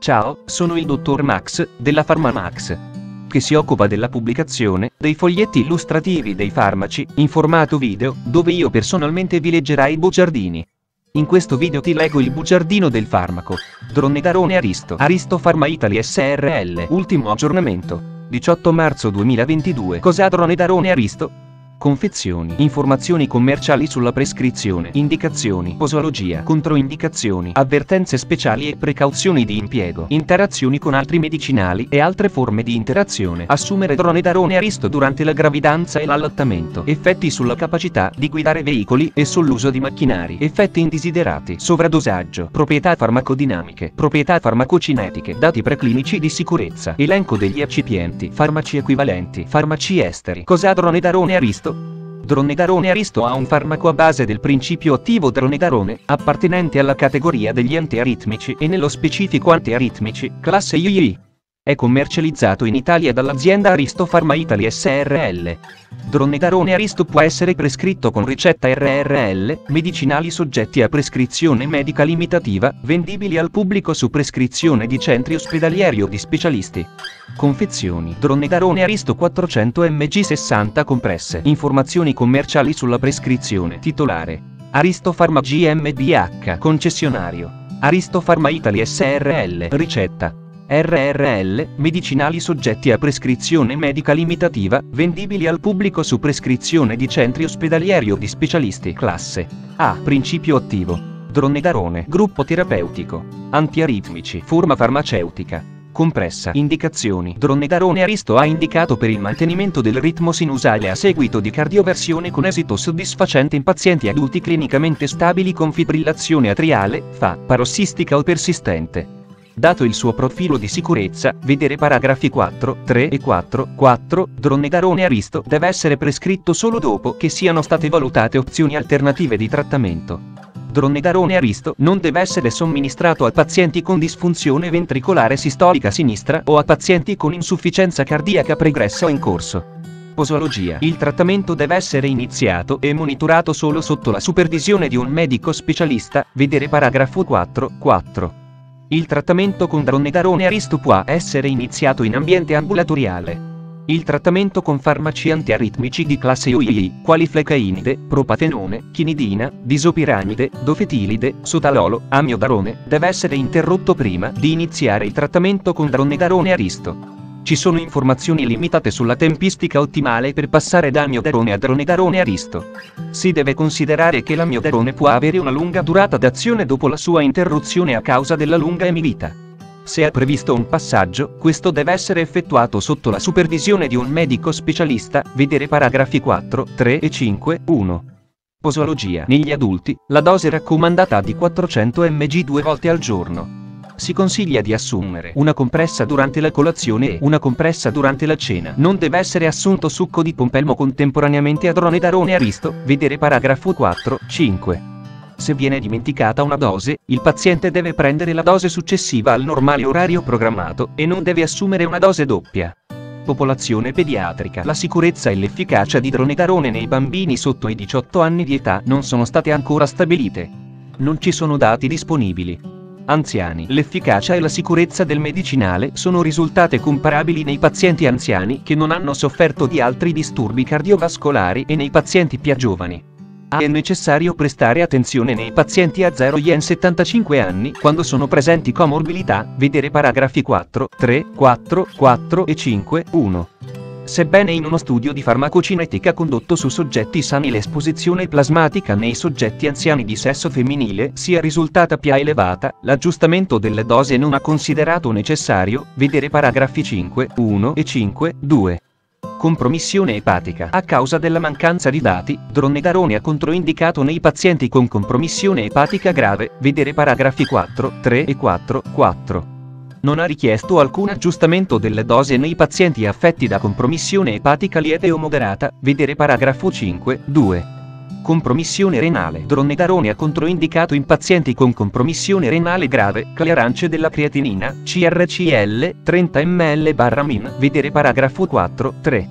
Ciao, sono il dottor Max, della PharmaMax, che si occupa della pubblicazione dei foglietti illustrativi dei farmaci, in formato video, dove io personalmente vi leggerai i bugiardini. In questo video ti leggo il bugiardino del farmaco. Dronedarone Aristo. Aristo Pharma Italy SRL. Ultimo aggiornamento. 18 marzo 2022. Cos'ha Dronedarone Aristo? Confezioni. Informazioni commerciali sulla prescrizione. Indicazioni. Posologia. Controindicazioni. Avvertenze speciali e precauzioni di impiego. Interazioni con altri medicinali e altre forme di interazione. Assumere dronedarone aristo durante la gravidanza e l'allattamento. Effetti sulla capacità di guidare veicoli e sull'uso di macchinari. Effetti indesiderati. Sovradosaggio. Proprietà farmacodinamiche. Proprietà farmacocinetiche. Dati preclinici di sicurezza. Elenco degli eccipienti. Farmaci equivalenti. Farmaci esteri. Cos'ha dronedarone aristo? Dronedarone Aristo ha un farmaco a base del principio attivo dronedarone, appartenente alla categoria degli antiaritmici e nello specifico antiaritmici, classe III. È commercializzato in Italia dall'azienda Aristo Pharma Italy SRL. Dronedarone Aristo può essere prescritto con ricetta RRL, medicinali soggetti a prescrizione medica limitativa, vendibili al pubblico su prescrizione di centri ospedalieri o di specialisti. Confezioni. Dronedarone Aristo 400 mg 60 compresse. Informazioni commerciali sulla prescrizione. Titolare. Aristo Pharma GmbH. Concessionario. Aristo Pharma Italy SRL. Ricetta. RRL, medicinali soggetti a prescrizione medica limitativa, vendibili al pubblico su prescrizione di centri ospedalieri o di specialisti. Classe A. Principio attivo. Dronedarone. Gruppo terapeutico. Antiaritmici. Forma farmaceutica. Compressa. Indicazioni. Dronedarone Aristo ha indicato per il mantenimento del ritmo sinusale a seguito di cardioversione con esito soddisfacente in pazienti adulti clinicamente stabili con fibrillazione atriale, FA, parossistica o persistente. Dato il suo profilo di sicurezza, vedere paragrafi 4, 3 e 4, 4, dronedarone aristo deve essere prescritto solo dopo che siano state valutate opzioni alternative di trattamento. Dronedarone aristo non deve essere somministrato a pazienti con disfunzione ventricolare sistolica sinistra o a pazienti con insufficienza cardiaca pregressa o in corso. Posologia. Il trattamento deve essere iniziato e monitorato solo sotto la supervisione di un medico specialista, vedere paragrafo 4, 4. Il trattamento con dronedarone aristo può essere iniziato in ambiente ambulatoriale. Il trattamento con farmaci antiaritmici di classe UII, quali flecainide, propatenone, chinidina, disopiramide, dofetilide, sotalolo, amiodarone, deve essere interrotto prima di iniziare il trattamento con dronedarone aristo. Ci sono informazioni limitate sulla tempistica ottimale per passare da amiodarone a dronedarone aristo. Si deve considerare che l'amiodarone può avere una lunga durata d'azione dopo la sua interruzione a causa della lunga emivita. Se è previsto un passaggio, questo deve essere effettuato sotto la supervisione di un medico specialista, vedere paragrafi 4, 3 e 5, 1. Posologia. Negli adulti, la dose raccomandata è di 400 mg due volte al giorno si consiglia di assumere una compressa durante la colazione e una compressa durante la cena. Non deve essere assunto succo di pompelmo contemporaneamente a dronedarone aristo, vedere paragrafo 4, 5. Se viene dimenticata una dose, il paziente deve prendere la dose successiva al normale orario programmato e non deve assumere una dose doppia. Popolazione pediatrica. La sicurezza e l'efficacia di dronedarone nei bambini sotto i 18 anni di età non sono state ancora stabilite. Non ci sono dati disponibili anziani. L'efficacia e la sicurezza del medicinale sono risultate comparabili nei pazienti anziani che non hanno sofferto di altri disturbi cardiovascolari e nei pazienti più giovani. È necessario prestare attenzione nei pazienti a 0 yen 75 anni quando sono presenti comorbilità, vedere paragrafi 4, 3, 4, 4 e 5, 1. Sebbene in uno studio di farmacocinetica condotto su soggetti sani l'esposizione plasmatica nei soggetti anziani di sesso femminile sia risultata più elevata, l'aggiustamento delle dosi non ha considerato necessario, vedere paragrafi 5, 1 e 5, 2. Compromissione epatica. A causa della mancanza di dati, dronedarone ha controindicato nei pazienti con compromissione epatica grave, vedere paragrafi 4, 3 e 4, 4 non ha richiesto alcun aggiustamento delle dosi nei pazienti affetti da compromissione epatica lieve o moderata, vedere paragrafo 5, 2. Compromissione renale. Dronedarone ha controindicato in pazienti con compromissione renale grave, clearance della creatinina, CRCL, 30 ml barra min, vedere paragrafo 4, 3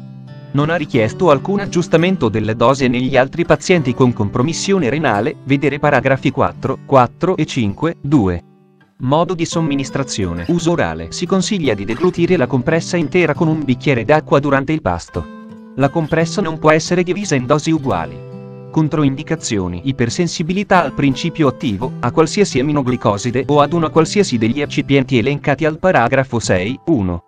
non ha richiesto alcun aggiustamento delle dosi negli altri pazienti con compromissione renale, vedere paragrafi 4, 4 e 5, 2. Modo di somministrazione. Uso orale. Si consiglia di deglutire la compressa intera con un bicchiere d'acqua durante il pasto. La compressa non può essere divisa in dosi uguali. Controindicazioni. Ipersensibilità al principio attivo, a qualsiasi aminoglicoside o ad una qualsiasi degli eccipienti elencati al paragrafo 6, 1.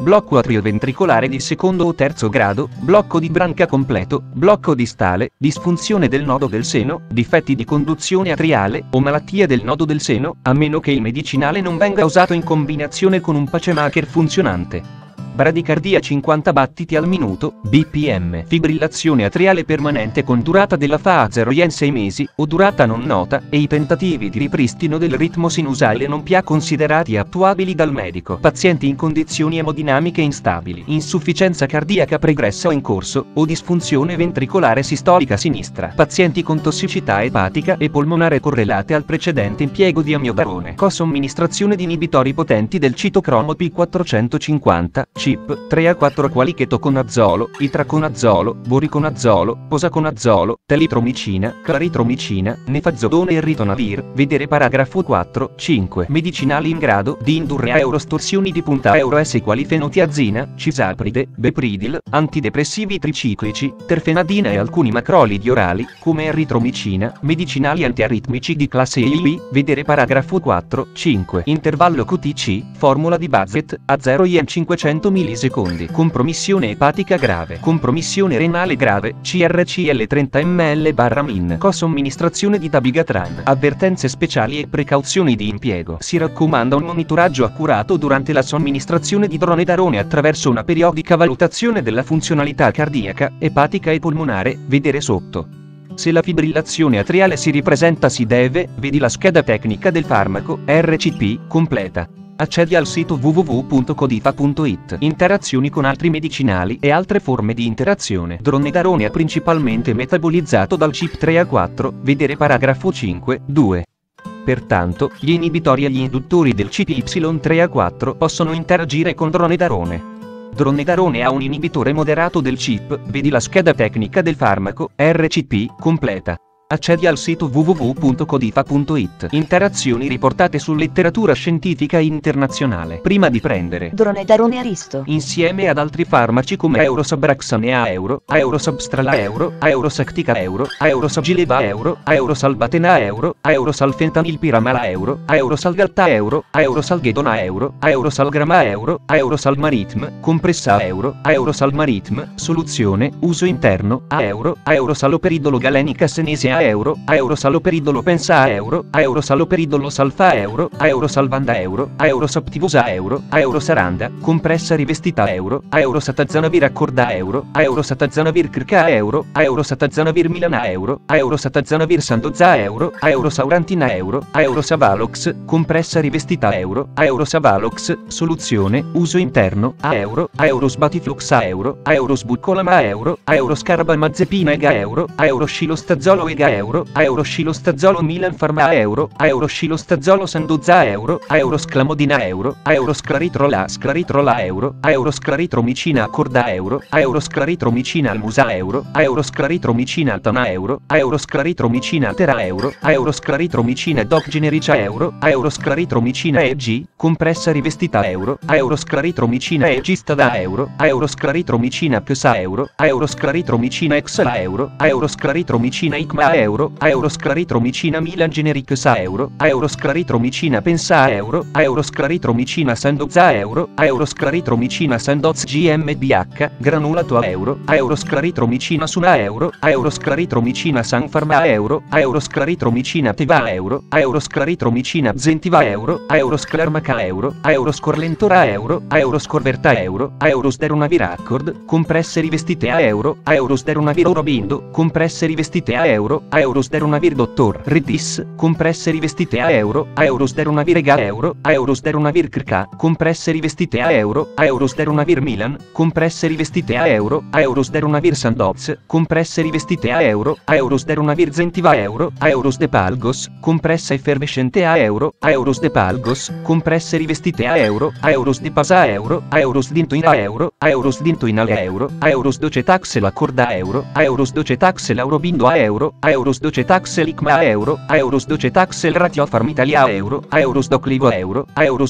Blocco atrioventricolare di secondo o terzo grado, blocco di branca completo, blocco distale, disfunzione del nodo del seno, difetti di conduzione atriale o malattia del nodo del seno, a meno che il medicinale non venga usato in combinazione con un pacemaker funzionante bradicardia 50 battiti al minuto, BPM, fibrillazione atriale permanente con durata della fase REM 6 mesi, o durata non nota, e i tentativi di ripristino del ritmo sinusale non più considerati attuabili dal medico. Pazienti in condizioni emodinamiche instabili, insufficienza cardiaca pregressa o in corso, o disfunzione ventricolare sistolica sinistra. Pazienti con tossicità epatica e polmonare correlate al precedente impiego di amiodarone. Co-somministrazione di inibitori potenti del citocromo P450, CIP, 3 a 4 quali chetoconazolo, itraconazolo, boriconazolo, posaconazolo, telitromicina, claritromicina, nefazodone e ritonavir, vedere paragrafo 4, 5. Medicinali in grado di indurre a eurostorsioni di punta euro S quali fenotiazina, cisapride, bepridil, antidepressivi triciclici, terfenadina e alcuni macrolidi orali, come eritromicina, medicinali antiaritmici di classe II, vedere paragrafo 4, 5. Intervallo QTC, formula di Bazet, a 0 IN 500 millisecondi. Compromissione epatica grave. Compromissione renale grave. CRCL 30 ml barra min. Co-somministrazione di Tabigatran. Avvertenze speciali e precauzioni di impiego. Si raccomanda un monitoraggio accurato durante la somministrazione di dronedarone attraverso una periodica valutazione della funzionalità cardiaca, epatica e polmonare, vedere sotto. Se la fibrillazione atriale si ripresenta si deve, vedi la scheda tecnica del farmaco, RCP, completa. Accedi al sito www.codifa.it. Interazioni con altri medicinali e altre forme di interazione. Dronedarone è principalmente metabolizzato dal CYP3A4, vedere paragrafo 5, 2. Pertanto, gli inibitori e gli induttori del CYP3A4 possono interagire con dronedarone. Dronedarone ha un inibitore moderato del CYP, vedi la scheda tecnica del farmaco, RCP, completa. Accedi al sito www.codifa.it. Interazioni riportate su letteratura scientifica internazionale. Prima di prendere Dronedarone Aristo. insieme ad altri farmaci come Eurosabraxane Euro, Eurosabstrala Euro, Eurosactica Euro, Eurosagileva Euro, Eurosalbatena Euro, Eurosalfentanilpiramala Euro, Eurosalgalta Euro, Eurosalghedona Euro, Eurosalgrama Euro, Eurosalmaritm, compressa Euro, Eurosalmaritm, soluzione, uso interno, a Euro, Eurosaloperidolo galenica senese a Euro, Eurosaloperidolo pensa a Euro, Eurosaloperidolo salfa a Euro, Eurosalvanda Euro, Eurosaptivosa Euro, Eurosaranda, compressa rivestita Euro, Eurosatazanavir accorda Euro, Eurosatazanavir crca Euro, Eurosatazanavir milana Euro, Eurosatazanavir sandoza Euro, Eurosaurantina Euro, Eurosavalox, compressa rivestita Euro, Eurosavalox, soluzione, uso interno, a Euro, Eurosbatiflux a Euro, Eurosbuccolama Euro, Euroscarbamazepina ega Euro, Euroscilostazolo ega Euro, Euroscilostazolo Milan Pharma Euro, Euroscilostazolo Sandoza Euro, Eurosclamodina Euro, Eurosclaritrola Sclaritrola Euro, Eurosclaritromicina Corda Euro, Eurosclaritromicina Almusa Euro, Eurosclaritromicina Altana Euro, Eurosclaritromicina Altera Euro, Eurosclaritromicina Doc Generica Euro, Eurosclaritromicina EG, compressa rivestita Euro, Eurosclaritromicina EG Stada Euro, Eurosclaritromicina Psa Euro, Eurosclaritromicina Exla Euro, Eurosclaritromicina ICMA Euro, Eurosclaritromicina Milan Generic Sa Euro, Eurosclaritromicina Pensa Euro, Eurosclaritromicina Sandoza Euro, Eurosclaritromicina Sandoz GmbH, granulato a Euro, Eurosclaritromicina Suna Euro, Eurosclaritromicina Sanfarma Euro, Eurosclaritromicina Teva Euro, Eurosclaritromicina Zentiva Euro, Eurosclermaca Euro, Euroscorlentora Euro, Euroscorverta Euro, Eurosderonavir Accord, compresse rivestite a Euro, Eurosderonavir Orobindo, compresse rivestite a Euro, Eurosderonavir Dottor Redis, compresse rivestite a Euro, Eurosderonavir Ega Euro, Eurosderonavir Krka, compresse rivestite a Euro, Eurosderonavir Milan, compresse rivestite a Euro, Eurosderonavir Sandoz, compresse rivestite a Euro, Eurosderonavir Zentiva Euro, Eurosdepalgos, compressa effervescente a Euro, Eurosdepalgos, compresse rivestite a Euro, Eurosdepasa Euro, Eurosdintoina Euro, Eurosdintoinale Euro, Eurosdocetaxela Corda Euro, Eurosdocetaxela Eurobindo a Euro, Euros doce tax licma a euro, a Euros doce tax el ratio farm Italia a euro, a Euros doclivo a euro, a Euros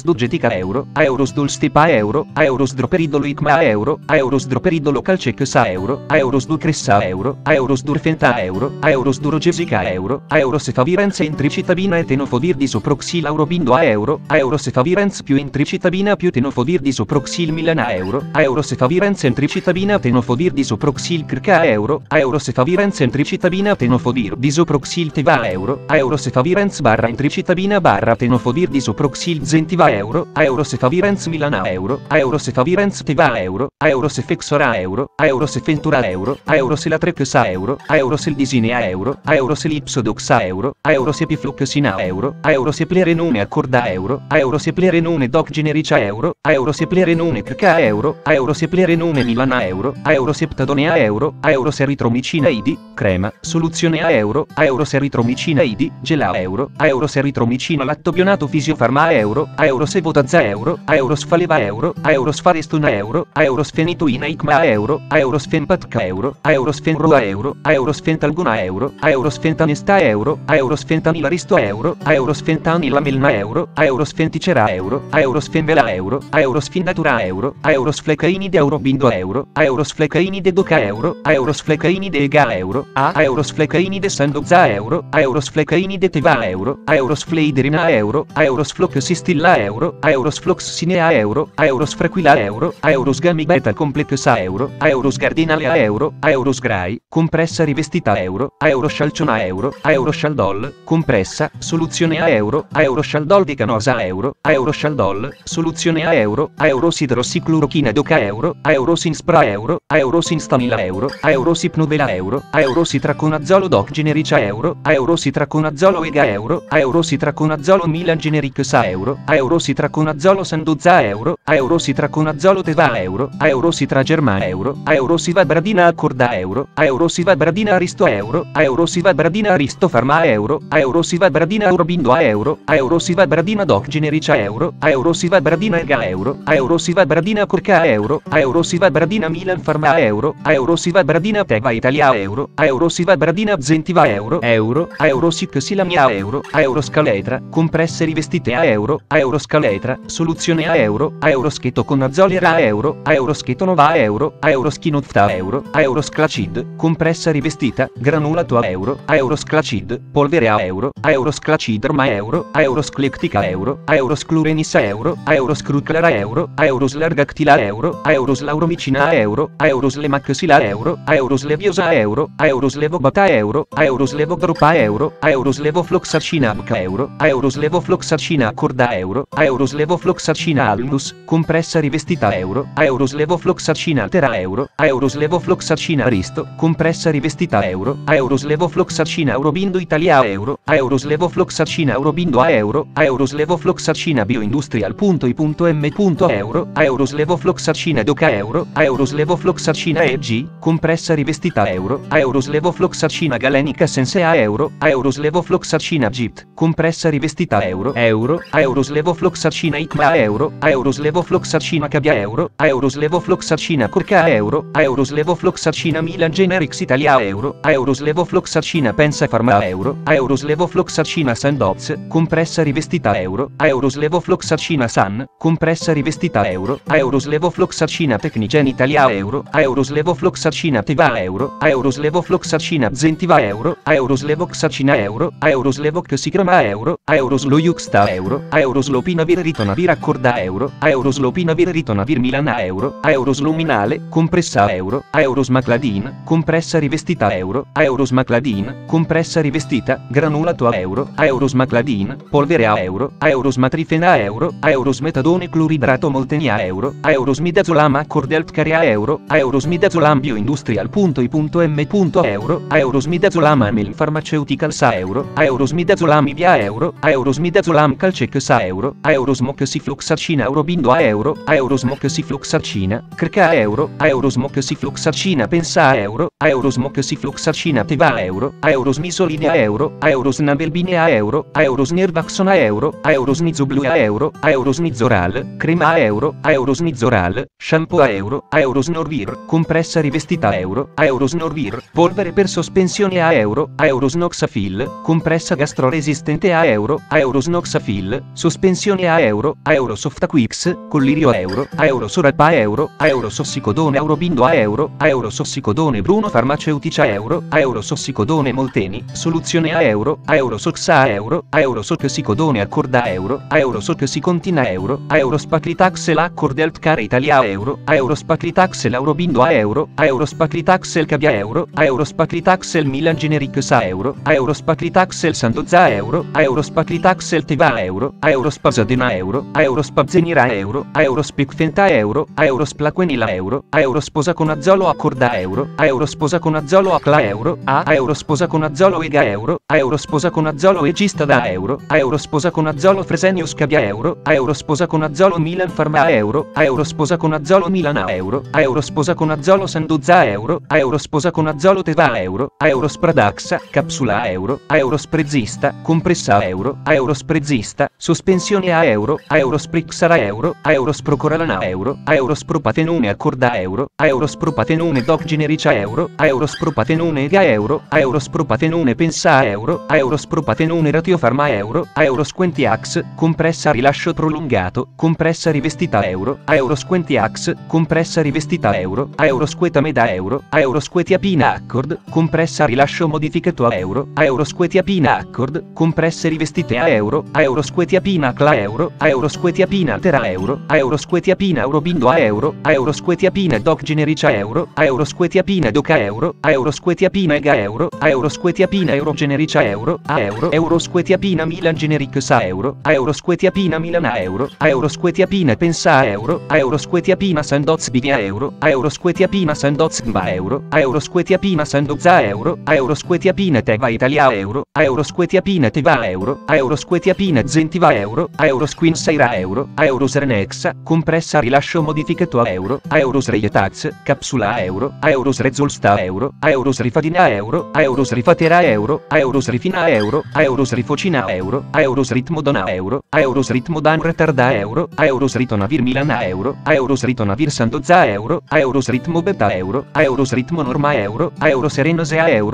dogetica a euro, a Euros dol stipa a euro, a Euros droperidolo icma a euro, a Euros droperidolo calcex a euro, a Euros dur cressa a euro, a Euros dur fenta a euro, a Euros durogesica euro, a Euros e favirenza intricitabina e tenofodir di soproxil aurobindo a euro, a Euros e favirenza più intricitabina più tenofodir di soproxil milan a euro, a Euros e favirenza intricitabina tenofodir di soproxil crca a euro, a Euros e favirenza intricitabina tenofodir di soproxil teva a euro, a Euros e favirenza barra intricitabina barra tenofodir di soproxil zentiva euro, a Euros e favirenza milan a euro, a Euros e favirenza teva euro, a Euros e fexora a euro, a Euros e fentura a euro, a Euros e la trex a euro, a Euros e il disine a euro, a Euros e l'ipsodox a euro, a Euros e pifluxina a euro, a Euros e plerenune accorda euro, a Euros e plerenune doc generica euro, a Euros e plerenune crca euro, a Euros e plerenune milan a euro, a Euros e ptadone a euro, a Euros e ritromicina idi, crema, soluzione a euro, a Euros e ritromicina idi, gela a euro, a Euros e ritromicina lattobionato fisiofarma a euro, a Euros e votazza euro, a Euros faleva a euro, a Euros farestuna a euro, a Euros fenitoina icma a euro, a Euros fenpatka a euro, a Euros fenro a euro, a Euros fentalgona a euro, a Euros fentanesta a euro, a Euros fentanilaristo a euro, a Euros fentanilamelna a euro, a Euros fenticera a euro, a Euros fenvela a euro, a Euros findatura a euro, a Euros flecaini de eurobindo a euro, a Euros flecaini de doca euro, a Euros flecaini de ega euro, a Euros flecaini de sandozza a euro, a Euros flecaini de teva euro, a Euros fleiderina euro, a Euros floc sistilla euro, a Euros flox sine a euro, a Euros euro, a Euros gami beta complex a euro, a Euros euro, a Euros compressa rivestita euro, a Euro scialciona a euro, a Euro scialdol, compressa, soluzione a euro, a Euro scialdol di canosa a euro, a Euro scialdol, soluzione a euro, a Eurosidrossiclorochina doca euro, a Eurosinspra euro, a Eurosinstamila euro, a Eurosipnovela euro, a Eurositraconazolo doc generica euro, a Eurositraconazolo ega euro, a Eurositraconazolo milan genericus a euro, a Eurositraconazolo sanduzza euro, a Eurositraconazolo teva euro, a Eurositra germa euro, a Eurosiva bradina accorda euro, a Eurosiva bradina aristo euro, a Eurosiva bradina aristo farma euro, a Eurosiva bradina urbindo a euro, a Eurosiva bradina doc generica euro, a Eurosiva bradina ega euro, a Eurosiva bradina corca euro, a Eurosiva bradina milan farma euro, a Eurosiva bradina teva italia euro, a Eurosiva bradina zentiva euro, euro, a Eurosic silamia euro, a Euroscaletra, compresse rivestite a euro, a Euroscaletra, soluzione a euro, a Euroscheto con azolera a euro, a Euroscheto nova euro, a Euroskinozta euro, a Eurosclacid, compressa rivestita, granulato a euro, a Eurosclacid, polvere a euro, a euro, a Eurosclectica euro, a Eurosclurenissa euro, a Euroscruclara euro, a Euroslargactila euro, a Euroslauromicina euro, a Euroslemaxila euro, a Eurosleviosa euro, a Euroslevobata euro, a Euroslevogrupa euro, a Euroslevofloxacinabca euro, a Euroslevofloxacina corda euro, a Euroslevofloxacina alnus, compressa rivestita euro, a Euroslevofloxacina altera euro, a Euroslevofloxacina aristo, compressa rivestita euro, a Euroslevofloxacina eurobindo italia euro, a Euroslevofloxacina eurobindo a euro, a Euroslevofloxacina bioindustrial.i.m. euro, a Euroslevofloxacina doca euro, a Euroslevofloxacina EG, compressa rivestita euro, a Euroslevofloxacina galenica sense a euro, a Euroslevofloxacina GIT, compressa rivestita euro, euro, a Euroslevofloxacina ICMA a euro, a Euroslevofloxacina cabia euro, a Euroslevofloxacina corca euro, a Euroslevofloxacina Milan Generics Italia euro, a Euroslevofloxacina Pensa Pharma euro, a Euroslevofloxacina Sandoz, compressa rivestita euro, a Euroslevofloxacina San, compressa rivestita euro, a Euroslevofloxacina Tecnicen Italia euro, a Euroslevofloxacina Teva euro, a Euroslevofloxacina Zentiva euro, a Euroslevoxacina euro, a Euroslevoxicrama euro, a Euroslojuxta euro, a Euroslopinavir ritonavir accorda euro, a Euroslopinavir ritonavir milana euro, a Eurosluminale, compressa euro, a Eurosmacladin, compressa rivestita euro, a Eurosmacladin, compressa rivestita, granulato a euro, a Eurosmacladin, polvere a euro, a Eurosmatrifena a euro, a Eurosmetadone cloridrato moltenia euro, a Eurosmidazolam accordelt caria euro, a Eurosmidazolam bioindustrial.i.m. euro, a Eurosmidazolam amil pharmaceuticals a euro, a Eurosmidazolam via euro, a Eurosmidazolam calcex a euro, a Eurosmoxifluxacina eurobindo a euro, a Eurosmoxifluxacina, crca a euro, a Eurosmoxifluxacina pensa a euro, a Eurosmoxifluxacina teva a euro, a Eurosmisolide a euro, a Eurosnabelbine a euro, a Eurosnervaxon a euro, a Eurosnizoblu a euro, a Eurosnizoral, crema a euro, a Eurosnizoral, shampoo a euro, a Eurosnorvir, compressa rivestita a euro, a Eurosnorvir, polvere per sospensioni sospensione a euro, Aerosnoxafil, compressa gastroresistente a euro, Aerosnoxafil, sospensione a euro, Aerosoftaqux, collirio a euro, Aerosoralpa a euro, Aerosossicodone Aurobindo a euro, Aerosossicodone Bruno Farmaceutica a euro, Aerosossicodone Molteni, soluzione a euro, Aerosoxa a euro, Aerosoxicodone Accorda a euro, Aerosoxicontina a euro, Aerospaclitaxel Accord Healthcare Italia a euro, Aerospaclitaxel Aurobindo a euro, Aerospaclitaxel Cavia a euro, Aerospaclitaxel Milan Genericus a euro, Aerospaclitaxel Sandozza a euro, Aerospaclitaxel Teva a euro, Aerospazadena a euro, Aerospazenira a euro, Aerospicfenta a euro, Aerosplaquenila a euro, Aerosposaconazolo Accorda a euro, Aerosposaconazolo Acla a euro, A Aerosposaconazolo Ega a euro, Aerosposaconazolo Egista da euro, Aerosposaconazolo Fresenius Cavia a euro, Aerosposaconazolo Milan Pharma a euro, Aerosposaconazolo Milan a euro, Aerosposaconazolo Sanduzza a euro, Aerosposaconazolo Teva a euro, Aerospradaxa, capsula a euro, Aerosprezista, compressa a euro, Aerosprezista, sospensione a euro, a euro, Aerosprocoralana a euro, Aerospropatenone accorda a euro, Aerospropatenone doc generica a euro, Aerospropatenone ega a euro, Aerospropatenone pensa a euro, Aerospropatenone ratiofarma a euro, Aerosquentiax, compressa a rilascio prolungato, compressa rivestita a euro, Aerosquentiax, compressa rivestita a euro, Aerosquetameda a euro, Aerosquetiapina accord, compressa a rilascio modificato a euro, Aerosquetiapina accord, compresse rivestite a euro, Aerosquetiapina cla euro, Aerosquetiapina altera euro, Aerosquetiapina eurobindo a euro, Aerosquetiapina doc generica euro, Aerosquetiapina doca euro, Aerosquetiapina ega euro, Aerosquetiapina eurogenerica euro, a euro, Eurosquetiapina Milan genericus a euro, Aerosquetiapina Milan a euro, Aerosquetiapina pensa a euro, Aerosquetiapina Sandoz Bivia euro, Aerosquetiapina Sandoz Gba euro, Aerosquetiapina Sandozza euro, Aerosquetiapina Teva Italia euro, Aerosquetiapina Teva euro, Aerosquetiapina Zentiva euro, Aerosquinsaira euro, Aerosrenexa, compressa a rilascio modificato a euro, Aerosreietax, capsula a euro, Aerosrezolsta euro, Aerosrifadina euro, Aerosrifatera euro, Aerosrifina euro, Aerosrifocina euro, Aerosritmodona euro, Aerosritmodan retarda euro, Aerosritonavir Milana euro, Aerosritonavir Sandozza euro, Aerosritmo Beta euro, Aerosritmo Norma euro, Aeroserenosea euro, Aeroseroquel,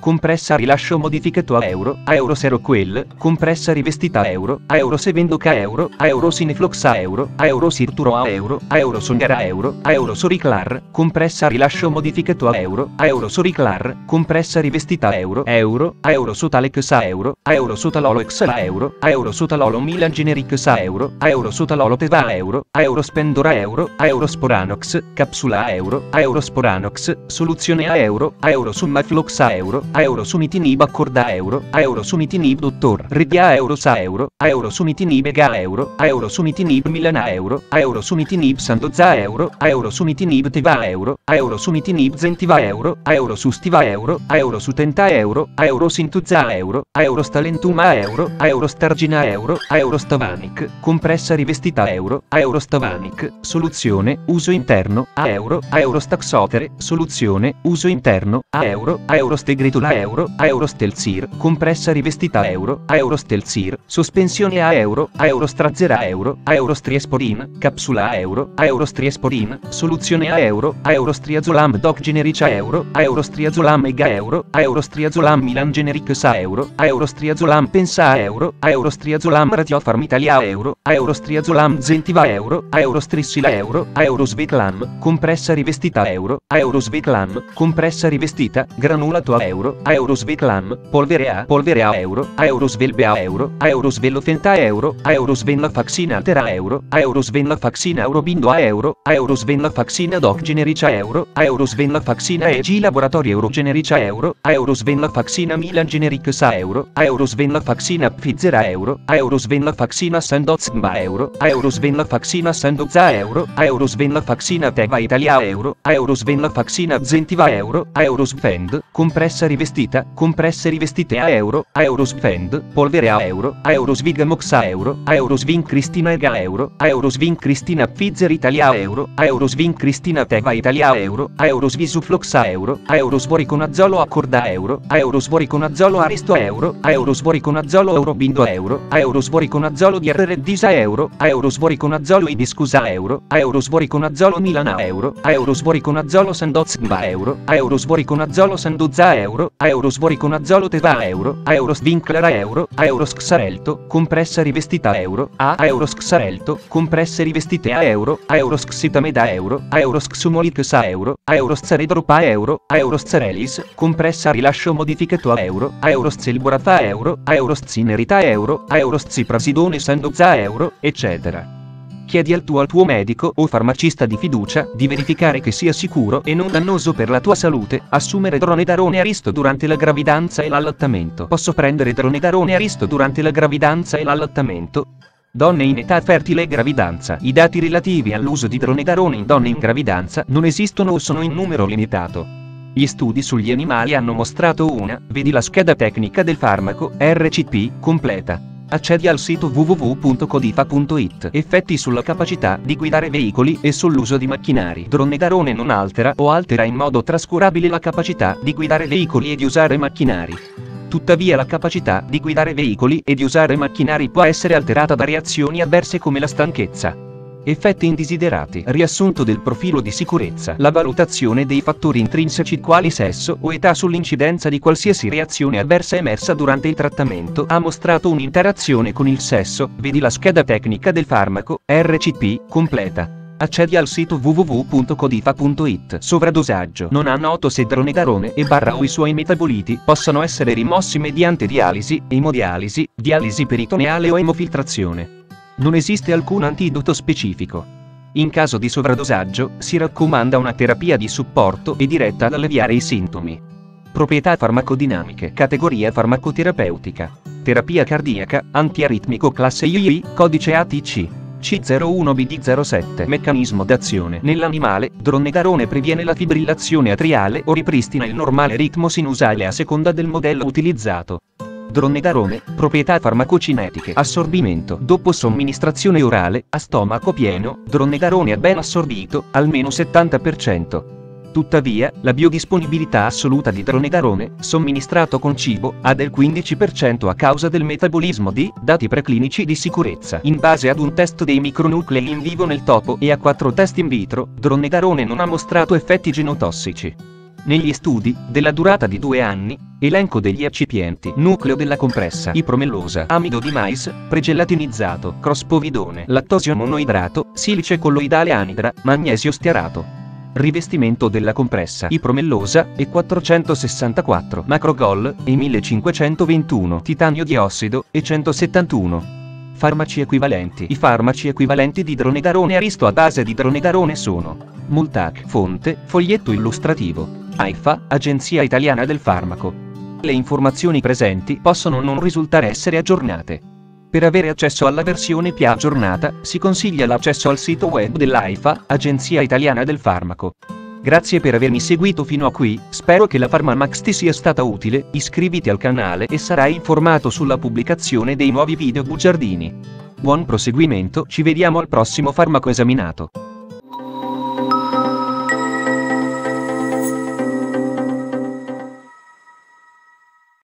compressa a rilascio modificato a euro, Aeroseroquel, compressa rivestita euro, Aerosevendoca euro, Aerosinefloxa euro, Aerosirturo a euro, Aerosongara euro, Aerosoriclar, compressa a rilascio modificato a euro, Aerosoriclar, compressa rivestita euro, euro, Aerosotalex a euro, Aerosotalolo a euro, Aerosotalolo Milan Genericus a euro, Aerosotalolo Teva a euro, Aerospendora euro, Aerosporanox, capsula a euro, Aerosporanox, soluzione a euro, Aerosummaflox a euro, Aerosumitinib accorda a euro, Aerosumitinib dottor, Ridia euros a euro, Aerosumitinib ega a euro, Aerosumitinib Milan a euro, Aerosumitinib Sandozza a euro, Aerosumitinib Teva a euro, Aerosumitinib Zentiva a euro, Aerosustiva a euro, Aerosutenta a euro, Aerosintuzza a euro, Aerostalentum a euro, Aerostargina a euro, Aerostavanic, compressa rivestita a euro, Aerostavanic, soluzione, uso interno, a euro, Aerostaxotere, soluzione, uso interno, a euro, Aerostegritula a euro, Aerostelzir, compressa rivestita a euro, Aerostelzir, sospensione a euro, Aerostrazzera a euro, Aerostriesporin, capsula a euro, Aerostriesporin, soluzione a euro, Aerostriazolam doc generica euro, Aerostriazolam ega euro, Aerostriazolam Milan genericus a euro, Aerostriazolam pensa a euro, Aerostriazolam radiofarm Italia a euro, Aerostriazolam zentiva euro, Aerostrissila euro, Aerosvetlam, compressa rivestita a euro, Aerosvetlam, compressa rivestita, granulato a euro, Aerosvetlam, polvere a polvere a euro, Aerosvelbe a euro, Aerosvelofenta a euro, Aerosvenla faxina altera a euro, Aerosvenla faxina eurobindo a euro, Aerosvenla faxina doc generica euro, Aerosvenla faxina EG laboratorio eurogenerica euro, Aerosvenla faxina Milan genericus a euro, Aerosvenla faxina Pfizer a euro, Aerosvenla faxina Sandoz Gba euro, Aerosvenla faxina Sandozza euro, Aerosvenla faxina Teva Italia euro, Aerosvenla faxina Zentiva euro, Aerosvend, compressa rivestita, compresse rivestite a euro, Aerosvend, polvere a euro, Aerosvigamox a euro, Aerosvin Cristina Ega euro, Aerosvin Cristina Pfizer Italia euro, Aerosvin Cristina Teva Italia euro, Aerosvisuflox a euro, Aerosvoriconazolo accorda euro, Aerosvoriconazolo Aristo euro, Aerosvoriconazolo Eurobindo euro, Aerosvoriconazolo DRRDISA euro, Aerosvoriconazolo Ibiscusa euro, Aerosvoriconazolo Milana euro, Aerosvoriconazolo Sandoz Gba euro, Aerosvoriconazolo voriconazolo sandoza a euro, aeros voriconazolo teva a euro, aeros vincler a euro, aeros xarelto, compressa rivestita a euro, a aeros xarelto, compresse rivestite a euro, aeros xitameda a euro, aeros xumolix a euro, aeros zaredropa a euro, aeros zarelis, compressa rilascio modificato a euro, aeros zelborata a euro, aeros zinerita a euro, ziprasidone sandoza a euro, eccetera chiedi al tuo, al tuo medico o farmacista di fiducia di verificare che sia sicuro e non dannoso per la tua salute assumere dronedarone aristo durante la gravidanza e l'allattamento. Posso prendere dronedarone aristo durante la gravidanza e l'allattamento? Donne in età fertile e gravidanza. I dati relativi all'uso di dronedarone in donne in gravidanza non esistono o sono in numero limitato. Gli studi sugli animali hanno mostrato una, vedi la scheda tecnica del farmaco, RCP, completa. Accedi al sito www.codifa.it. Effetti sulla capacità di guidare veicoli e sull'uso di macchinari. Dronedarone non altera o altera in modo trascurabile la capacità di guidare veicoli e di usare macchinari. Tuttavia la capacità di guidare veicoli e di usare macchinari può essere alterata da reazioni avverse come la stanchezza, Effetti indesiderati. Riassunto del profilo di sicurezza. La valutazione dei fattori intrinseci quali sesso o età sull'incidenza di qualsiasi reazione avversa emersa durante il trattamento ha mostrato un'interazione con il sesso, vedi la scheda tecnica del farmaco, RCP, completa. Accedi al sito www.codifa.it. Sovradosaggio. Non ha noto se dronedarone e barra o i suoi metaboliti possano essere rimossi mediante dialisi, emodialisi, dialisi peritoneale o emofiltrazione. Non esiste alcun antidoto specifico. In caso di sovradosaggio, si raccomanda una terapia di supporto e diretta ad alleviare i sintomi. Proprietà farmacodinamiche. Categoria farmacoterapeutica. Terapia cardiaca, antiaritmico classe II, codice ATC. C01BD07 Meccanismo d'azione Nell'animale, dronedarone previene la fibrillazione atriale o ripristina il normale ritmo sinusale a seconda del modello utilizzato. Dronedarone, proprietà farmacocinetiche. Assorbimento. Dopo somministrazione orale, a stomaco pieno, dronedarone è ben assorbito, almeno 70%. Tuttavia, la biodisponibilità assoluta di dronedarone, somministrato con cibo, ha del 15% a causa del metabolismo di dati preclinici di sicurezza. In base ad un test dei micronuclei in vivo nel topo e a quattro test in vitro, dronedarone non ha mostrato effetti genotossici. Negli studi, della durata di due anni, elenco degli eccipienti, nucleo della compressa, ipromellosa, amido di mais, pregelatinizzato, crospovidone, lattosio monoidrato, silice colloidale anidra, magnesio stiarato. Rivestimento della compressa, ipromellosa, e 464, macrogol, e 1521, titanio diossido, e 171. Farmaci equivalenti. I farmaci equivalenti di dronedarone aristo a base di dronedarone sono Multac, fonte, foglietto illustrativo. AIFA, Agenzia Italiana del Farmaco. Le informazioni presenti possono non risultare essere aggiornate. Per avere accesso alla versione più aggiornata, si consiglia l'accesso al sito web dell'AIFA, Agenzia Italiana del Farmaco. Grazie per avermi seguito fino a qui, spero che la PharmaMax ti sia stata utile, iscriviti al canale e sarai informato sulla pubblicazione dei nuovi video bugiardini. Buon proseguimento, ci vediamo al prossimo farmaco esaminato.